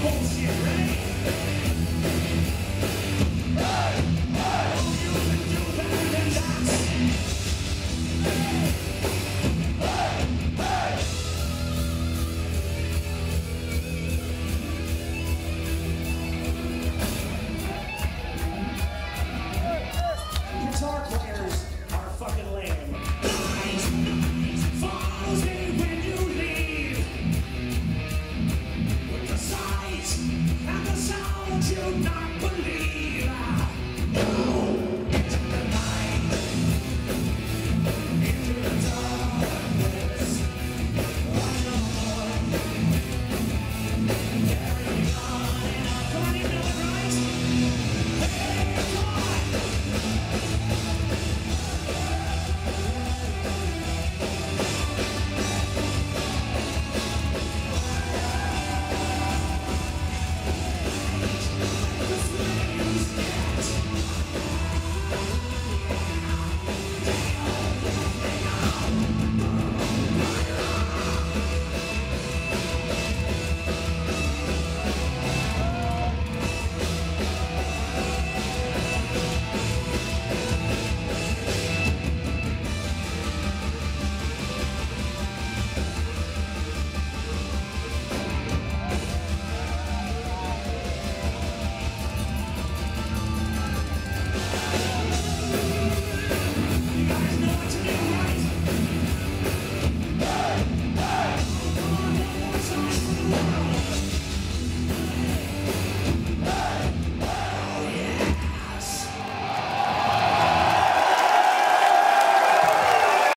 控献 you not believe?